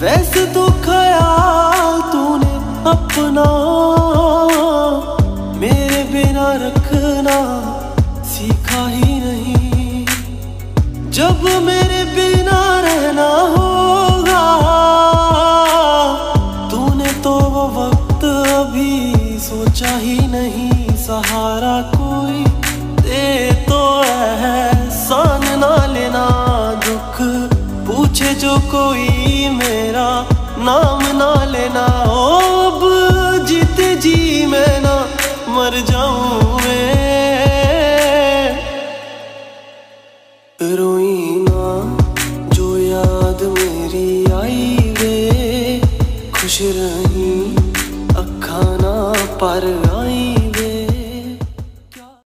वैसे तो ख्याल तूने अपना, मेरे बिना रखना सीखा ही नहीं। जब मेरे बिना रहना होगा, तूने तो वो वक्त अभी सोचा ही नहीं, सहारा कोई जो कोई मेरा नाम ना लेना हो अब जीते जी मैं ना मर जाऊँ मैं। जो याद मेरी आई वे खुश रही अखा ना पर